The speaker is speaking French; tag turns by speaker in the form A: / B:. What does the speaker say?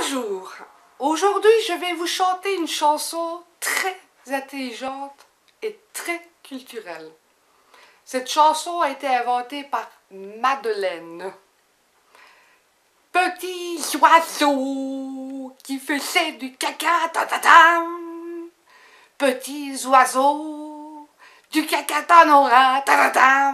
A: Bonjour, aujourd'hui je vais vous chanter une chanson très intelligente et très culturelle. Cette chanson a été inventée par Madeleine. Petits oiseaux qui faisaient du caca, ta ta ta. Petits oiseaux du caca, ta ta ta.